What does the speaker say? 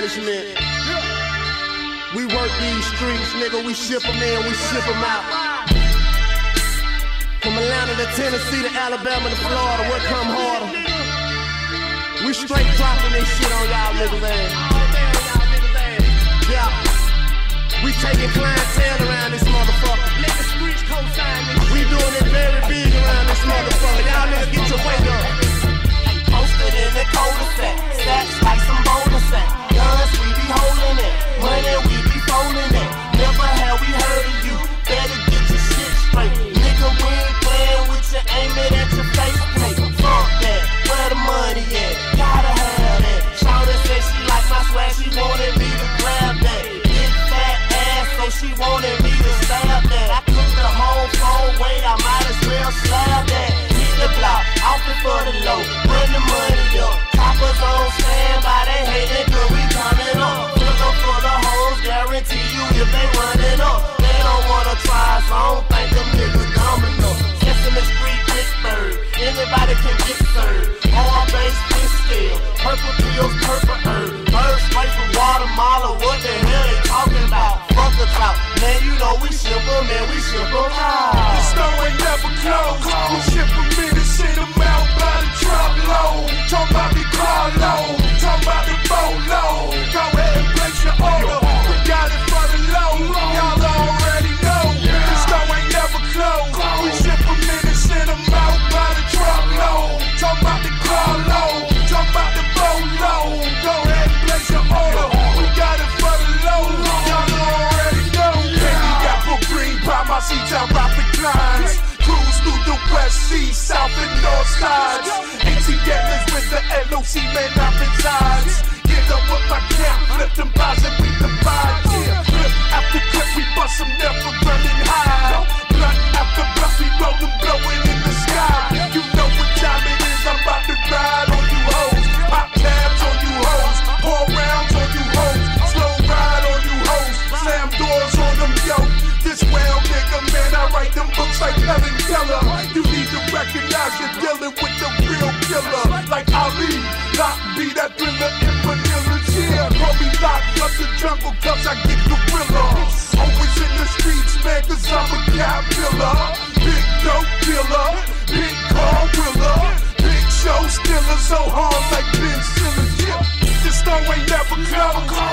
management. We work these streets, nigga. We ship them in, we ship them out. From Atlanta to Tennessee to Alabama to Florida, what come harder? We straight dropping this shit on y'all niggas ass. Yeah. We taking clientele around this motherfucker. We doing it very big around this motherfucker. Y'all niggas get your weight up. Posted in the cul-de-sac, so she wanted me to stab that. I cooked the whole phone weight. I might as well slab that. Hit the block, off it for the low. Run the money up. Coppers on standby. They hating 'cause we coming up. Look up for the hoes. Guarantee you if they running up. They don't wanna try, so I don't think them niggas dumb enough. Sesame Street, Pittsburgh. Anybody can get sides. AT Gatlin's with the LOC, man, I've sides. Get up with my cap, flip them bars and we divide. Yeah, clip after clip, we bust them, never running high. Blunt after blunt, we roll them, blowing be that in Manila's here. Call me Lock up the jungle, cause I get gorilla. Always in the streets, man, cause I'm a cat killer. Big dope dealer, big car wheeler. Big show stealer, so hard like Ben Simmons. Yeah, this store ain't never closed.